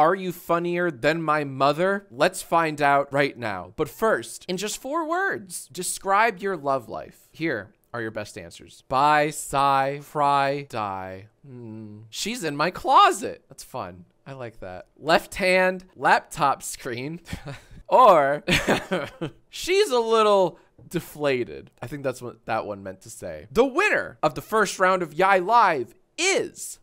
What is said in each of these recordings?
Are you funnier than my mother? Let's find out right now. But first, in just four words, describe your love life. Here are your best answers. Buy, sigh, fry, die. Hmm. She's in my closet. That's fun. I like that. Left hand, laptop screen. or she's a little deflated. I think that's what that one meant to say. The winner of the first round of YIAY Live is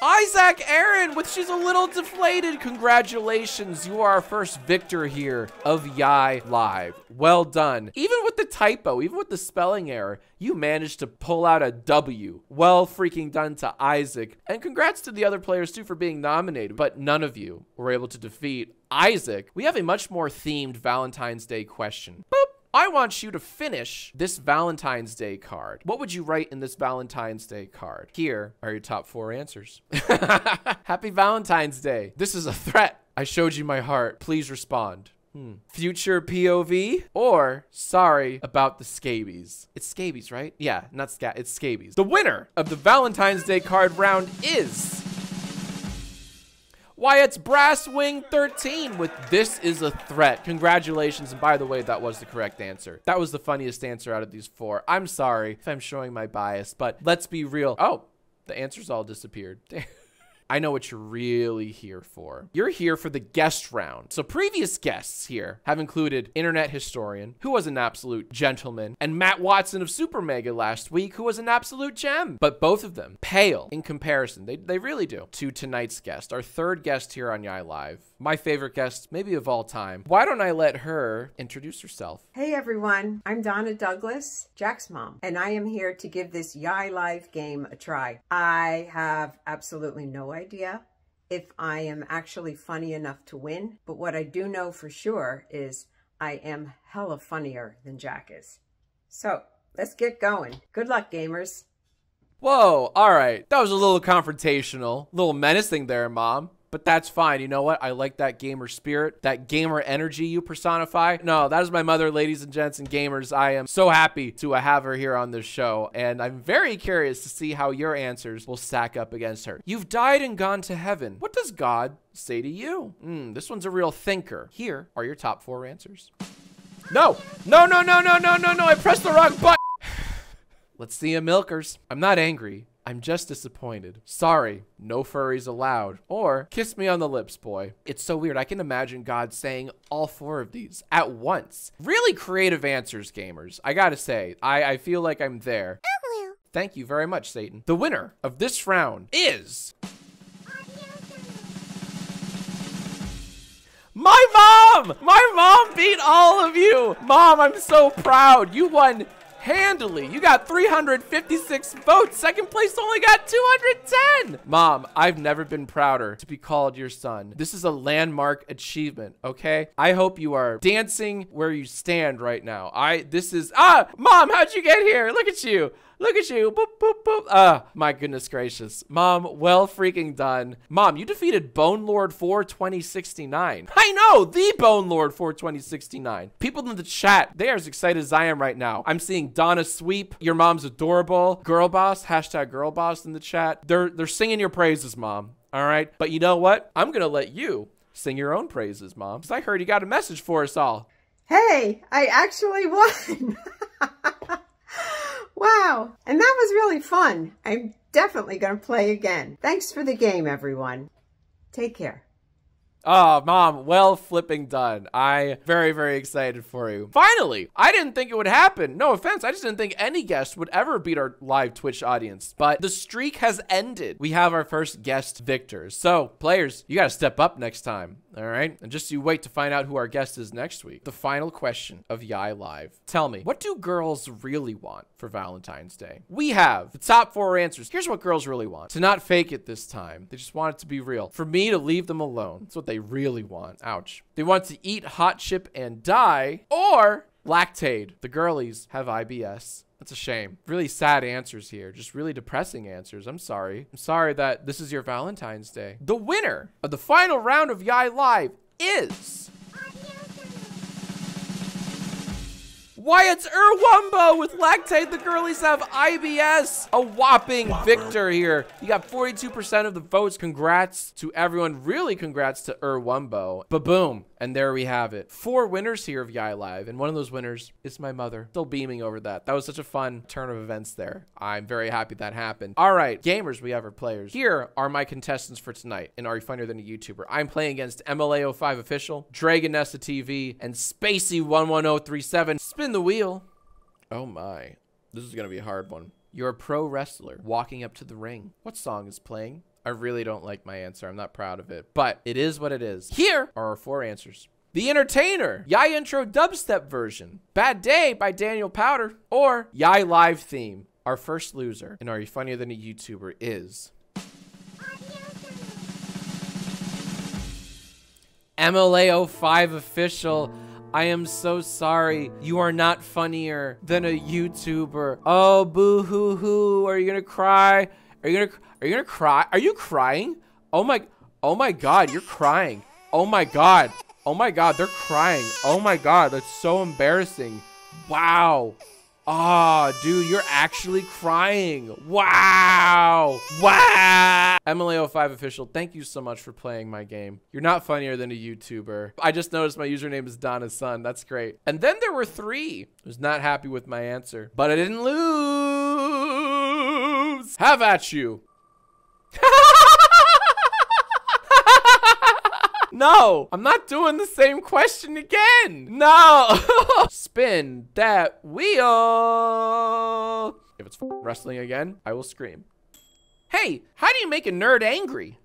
Isaac Aaron with She's a Little Deflated. Congratulations. You are our first victor here of YIAY Live. Well done. Even with the typo, even with the spelling error, you managed to pull out a W. Well freaking done to Isaac. And congrats to the other players too for being nominated, but none of you were able to defeat Isaac. We have a much more themed Valentine's Day question. Boop. I want you to finish this Valentine's Day card. What would you write in this Valentine's Day card? Here are your top four answers. Happy Valentine's Day. This is a threat. I showed you my heart. Please respond. Hmm. Future POV or sorry about the scabies. It's scabies, right? Yeah, not scat. It's scabies. The winner of the Valentine's Day card round is why, it's Brass Wing 13 with This is a Threat. Congratulations. And by the way, that was the correct answer. That was the funniest answer out of these four. I'm sorry if I'm showing my bias, but let's be real. Oh, the answers all disappeared. I know what you're really here for. You're here for the guest round. So previous guests here have included internet historian, who was an absolute gentleman, and Matt Watson of Super Mega last week, who was an absolute gem. But both of them pale in comparison. They, they really do. To tonight's guest, our third guest here on YIAY Live, my favorite guest, maybe of all time. Why don't I let her introduce herself? Hey everyone, I'm Donna Douglass, Jack's mom, and I am here to give this YIAY Live game a try. I have absolutely no idea if I am actually funny enough to win, but what I do know for sure is I am hella funnier than Jack is. So let's get going. Good luck, gamers. Whoa, all right. That was a little confrontational, a little menacing there, Mom but that's fine. You know what? I like that gamer spirit, that gamer energy you personify. No, that is my mother, ladies and gents and gamers. I am so happy to have her here on this show, and I'm very curious to see how your answers will stack up against her. You've died and gone to heaven. What does God say to you? Mm, this one's a real thinker. Here are your top four answers. No, no, no, no, no, no, no, no. I pressed the wrong button. Let's see you milkers. I'm not angry. I'm just disappointed. Sorry, no furries allowed. Or, kiss me on the lips, boy. It's so weird. I can imagine God saying all four of these at once. Really creative answers, gamers. I gotta say, I, I feel like I'm there. Thank you very much, Satan. The winner of this round is... My mom! My mom beat all of you! Mom, I'm so proud. You won handily. You got 356 votes. Second place only got 210. Mom, I've never been prouder to be called your son. This is a landmark achievement, okay? I hope you are dancing where you stand right now. I, this is, ah, mom, how'd you get here? Look at you. Look at you. Boop, boop, boop. Ah, my goodness gracious. Mom, well freaking done. Mom, you defeated Bone Lord 4 2069. I know, the Bone Lord 4 2069. People in the chat, they are as excited as I am right now. I'm seeing Donna Sweep. Your mom's adorable. Girl boss, hashtag girl boss in the chat. They're, they're singing your praises, mom. All right. But you know what? I'm going to let you sing your own praises, mom. Because I heard you got a message for us all. Hey, I actually won. Wow. And that was really fun. I'm definitely going to play again. Thanks for the game, everyone. Take care. Oh, mom, well flipping done. I very, very excited for you. Finally, I didn't think it would happen. No offense. I just didn't think any guest would ever beat our live Twitch audience. But the streak has ended. We have our first guest victor. So, players, you got to step up next time. All right. And just you wait to find out who our guest is next week. The final question of YIAY Live. Tell me, what do girls really want for Valentine's Day? We have the top four answers. Here's what girls really want to not fake it this time. They just want it to be real. For me to leave them alone. That's what they really want. Ouch. They want to eat hot chip and die or lactate. The girlies have IBS. That's a shame. Really sad answers here. Just really depressing answers. I'm sorry. I'm sorry that this is your Valentine's Day. The winner of the final round of YIAY Live is... Why, it's Urwumbo with Lactate. The girlies have IBS. A whopping victor here. You got 42% of the votes. Congrats to everyone. Really congrats to Urwumbo. Ba-boom. And there we have it. Four winners here of YIAY Live, and one of those winners is my mother. Still beaming over that. That was such a fun turn of events there. I'm very happy that happened. All right, gamers, we have our players. Here are my contestants for tonight And Are You Funnier Than a YouTuber? I'm playing against MLA05 Official, Dragon Nesta TV, and Spacey11037. Spin the wheel. Oh my. This is going to be a hard one. You're a pro wrestler walking up to the ring. What song is playing? I really don't like my answer. I'm not proud of it, but it is what it is. Here are our four answers. The Entertainer, YIAY Intro Dubstep version, Bad Day by Daniel Powter, or YIAY Live theme. Our first loser and Are You Funnier Than a YouTuber is MLA05 official. I am so sorry. You are not funnier than a YouTuber. Oh, boo hoo hoo. Are you gonna cry? Are you gonna are you gonna cry? Are you crying? Oh my oh my god, you're crying. Oh my god. Oh my god, they're crying. Oh my god, that's so embarrassing. Wow. Oh, dude, you're actually crying. Wow. Wow. MLA05 official, thank you so much for playing my game. You're not funnier than a YouTuber. I just noticed my username is Donna's son. That's great. And then there were three. I was not happy with my answer, but I didn't lose. Have at you. No, I'm not doing the same question again. No. Spin that wheel. If it's wrestling again, I will scream. Hey, how do you make a nerd angry?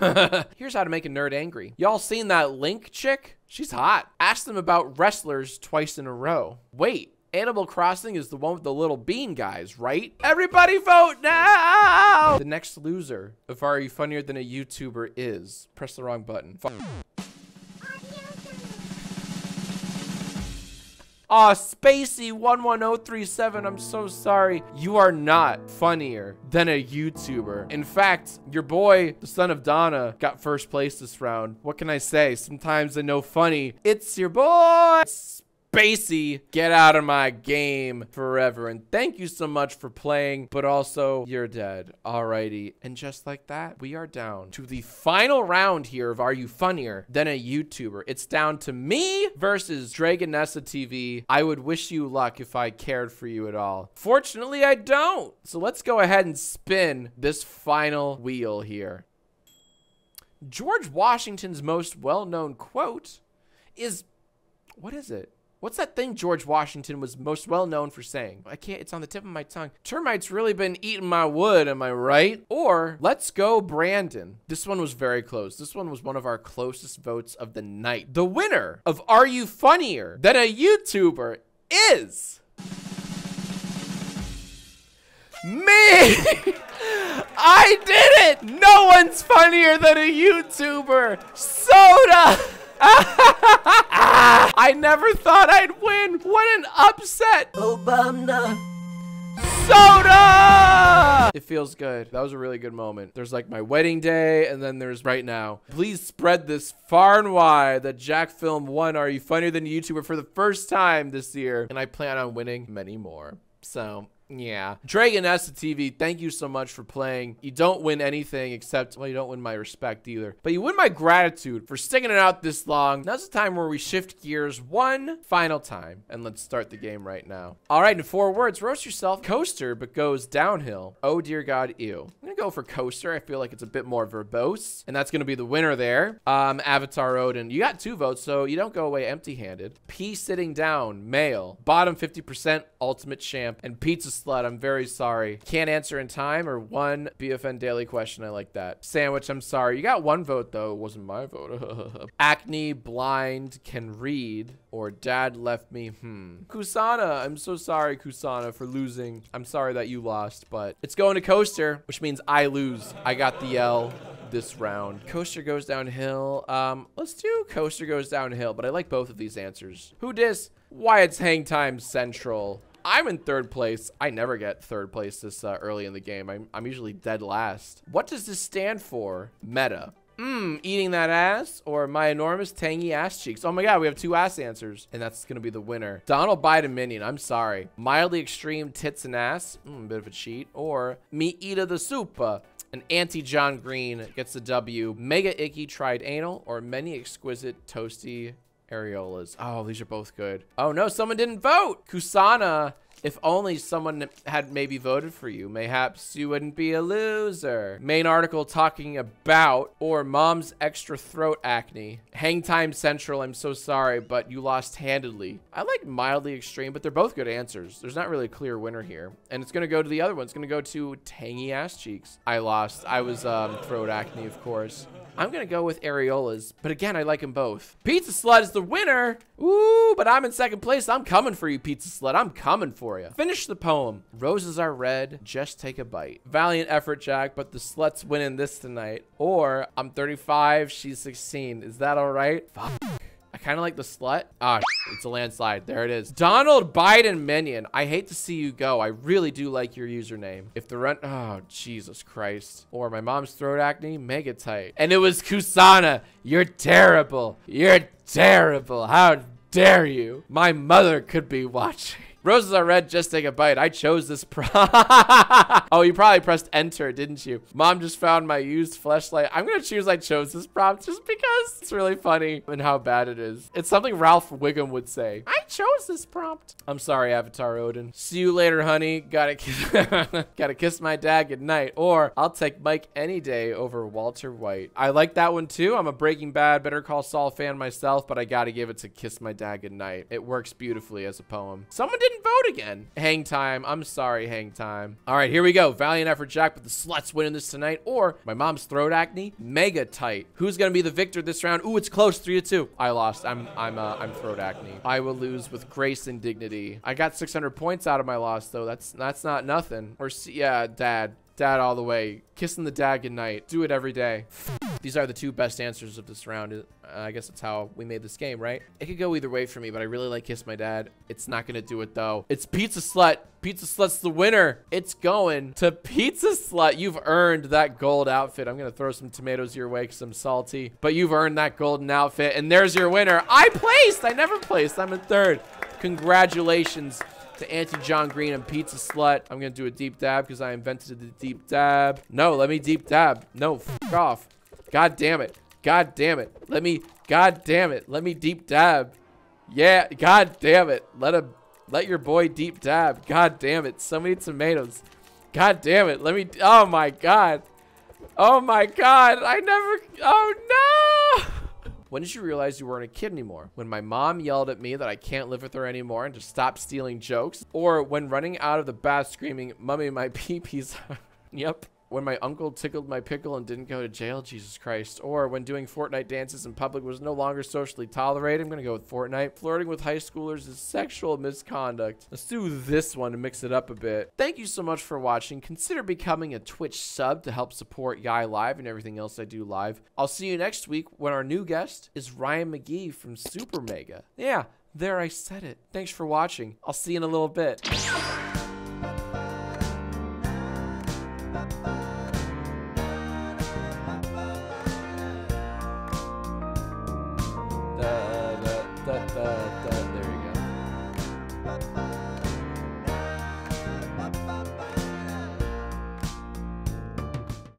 Here's how to make a nerd angry. Y'all seen that Link chick? She's hot. Ask them about wrestlers twice in a row. Wait, Animal Crossing is the one with the little bean guys, right? Everybody vote now! The next loser of Are You Funnier Than a YouTuber is... Press the wrong button. Aw, oh, Spacey11037, I'm so sorry. You are not funnier than a YouTuber. In fact, your boy, the son of Donna, got first place this round. What can I say? Sometimes I know funny. It's your boy. Spacey, get out of my game forever. And thank you so much for playing, but also you're dead. Alrighty. And just like that, we are down to the final round here of Are You Funnier Than a YouTuber? It's down to me versus Dragonessa TV. I would wish you luck if I cared for you at all. Fortunately, I don't. So let's go ahead and spin this final wheel here. George Washington's most well-known quote is, what is it? What's that thing George Washington was most well known for saying? I can't, it's on the tip of my tongue. Termites really been eating my wood, am I right? Or, let's go Brandon. This one was very close. This one was one of our closest votes of the night. The winner of Are You Funnier Than a YouTuber is... Me! I did it! No one's funnier than a YouTuber! Soda! I never thought I'd win. What an upset. Obama. Soda! It feels good. That was a really good moment. There's like my wedding day, and then there's right now. Please spread this far and wide that Jack Film won Are You Funnier Than a YouTuber for the first time this year, and I plan on winning many more. So yeah. Dragon Nesta TV, thank you so much for playing. You don't win anything except, well, you don't win my respect either. But you win my gratitude for sticking it out this long. Now's the time where we shift gears one final time. And let's start the game right now. All right, in four words, roast yourself. Coaster, but goes downhill. Oh, dear God, ew. I'm to go for Coaster. I feel like it's a bit more verbose. And that's to be the winner there. Um, Avatar Odin. You got two votes, so you don't go away empty-handed. P sitting down, male. Bottom 50%, ultimate champ. And Pizza slut. I'm very sorry. Can't answer in time or one BFN daily question. I like that. Sandwich, I'm sorry. You got one vote though. It wasn't my vote. Acne, blind, can read, or dad left me. Hmm. Kusana, I'm so sorry, Kusana, for losing. I'm sorry that you lost, but it's going to Coaster, which means I lose. I got the L this round. Coaster goes downhill. Um, let's do Coaster goes downhill, but I like both of these answers. Who dis? Why it's hang time central. I'm in third place. I never get third place this uh, early in the game. I'm, I'm usually dead last. What does this stand for? Meta. Mmm, eating that ass or my enormous tangy ass cheeks. Oh my god, we have two ass answers. And that's gonna be the winner. Donald Biden minion, I'm sorry. Mildly extreme tits and ass. Mm, bit of a cheat. Or me eat of the soup. An anti-John Green gets the W. Mega icky tried anal or many exquisite toasty areolas. Oh, these are both good. Oh no, someone didn't vote. Kusana if only someone had maybe voted for you, mayhaps you wouldn't be a loser. Main article talking about or mom's extra throat acne. Hang time central, I'm so sorry, but you lost handedly. I like mildly extreme, but they're both good answers. There's not really a clear winner here. And it's gonna go to the other one. It's gonna go to tangy ass cheeks. I lost. I was um, throat acne, of course. I'm going to go with areolas. But again, I like them both. Pizza Slut is the winner. Ooh, but I'm in second place. I'm coming for you, Pizza Slut. I'm coming for you. Finish the poem. Roses are red. Just take a bite. Valiant effort, Jack, but the slut's winning this tonight. Or I'm 35. She's 16. Is that all right? Fuck kind of like the slut. Ah, it's a landslide. There it is. Donald Biden Minion. I hate to see you go. I really do like your username. If the rent, oh, Jesus Christ. Or my mom's throat acne, mega tight. And it was Kusana. You're terrible. You're terrible. How dare you? My mother could be watching. Roses are red, just take a bite. I chose this prompt. oh, you probably pressed enter, didn't you? Mom just found my used flashlight. I'm gonna choose I chose this prompt just because it's really funny and how bad it is. It's something Ralph Wiggum would say. I chose this prompt. I'm sorry, Avatar Odin. See you later, honey. Gotta kiss, gotta kiss my dad goodnight. Or I'll take Mike any day over Walter White. I like that one too. I'm a Breaking Bad, Better Call Saul fan myself, but I gotta give it to Kiss My Dad Goodnight. It works beautifully as a poem. Someone did didn't vote again. Hang time. I'm sorry, hang time. All right, here we go. Valiant effort, Jack, but the sluts winning this tonight. Or my mom's throat acne, mega tight. Who's gonna be the victor this round? Ooh, it's close, three to two. I lost. I'm I'm uh, I'm throat acne. I will lose with grace and dignity. I got 600 points out of my loss though. That's that's not nothing. Or yeah, dad. Dad all the way. Kissing the dad goodnight. Do it every day. These are the two best answers of this round. Uh, I guess that's how we made this game, right? It could go either way for me, but I really like Kiss My Dad. It's not going to do it, though. It's Pizza Slut. Pizza Slut's the winner. It's going to Pizza Slut. You've earned that gold outfit. I'm going to throw some tomatoes your way because I'm salty. But you've earned that golden outfit. And there's your winner. I placed. I never placed. I'm in third. Congratulations to Anti-John Green and Pizza Slut. I'm going to do a deep dab because I invented the deep dab. No, let me deep dab. No, off. God damn it. God damn it. Let me, God damn it. Let me deep dab. Yeah, God damn it. Let him, let your boy deep dab. God damn it. So many tomatoes. God damn it. Let me, oh my God. Oh my God. I never, oh no. When did you realize you weren't a kid anymore? When my mom yelled at me that I can't live with her anymore and to stop stealing jokes? Or when running out of the bath screaming, Mummy, my pee-pee's... yep when my uncle tickled my pickle and didn't go to jail, Jesus Christ. Or when doing Fortnite dances in public was no longer socially tolerated. I'm going to go with Fortnite. Flirting with high schoolers is sexual misconduct. Let's do this one to mix it up a bit. Thank you so much for watching. Consider becoming a Twitch sub to help support YIAY Live and everything else I do live. I'll see you next week when our new guest is Ryan Magee from Super Mega. Yeah, there I said it. Thanks for watching. I'll see you in a little bit.